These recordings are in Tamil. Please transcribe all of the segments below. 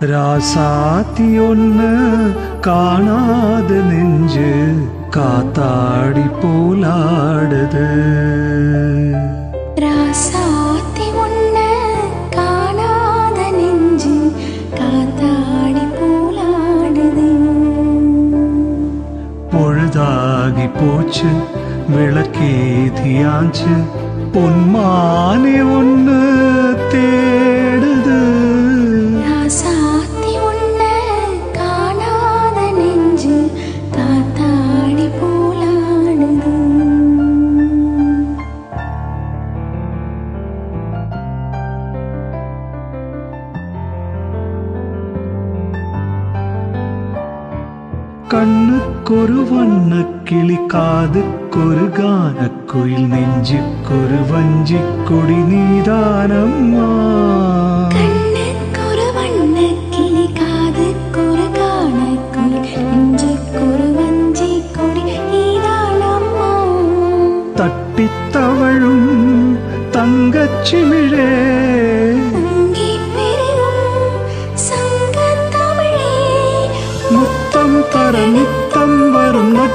ராசாத்தி ஒண்ணு காணாத நெஞ்சு காத்தாடி போலாடுது. ராசாத்தி உன்ன காணாத நெஞ்சு காத்தாடி போலாடுது. பொழுதாகி போச்சு விளக்கேதியாச்சு பொன்மானே ஒண்ணு கண்ணுக்கொரு வண்ண கிளி காதுக்கொரு கானக்குயில் நெஞ்சுக்கொரு வஞ்சி கொடி நீதானம்மா. கண்ணுக்கொரு வண்ணக்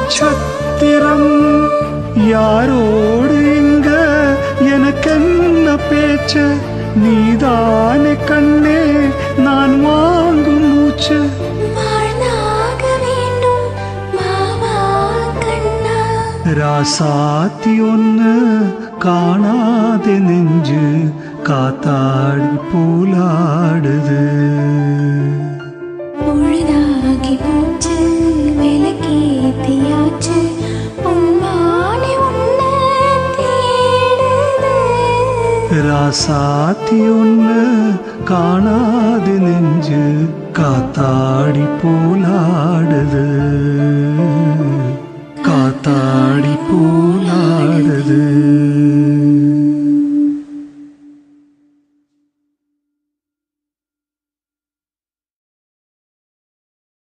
நட்சத்திரம் யாரோடு இங்க? எனக்கென்ன பேச்சு? நீதானே கண்ணே நான் வாங்கும் மூச்சு. ராசாத்தி ஒண்ணு காணாத நெஞ்சு. காத்தாடி போலாடுது. ராசாத்தியொன்னு காணாது நெஞ்சு காத்தாடி போலாடுது. காத்தாடி போலாடுது.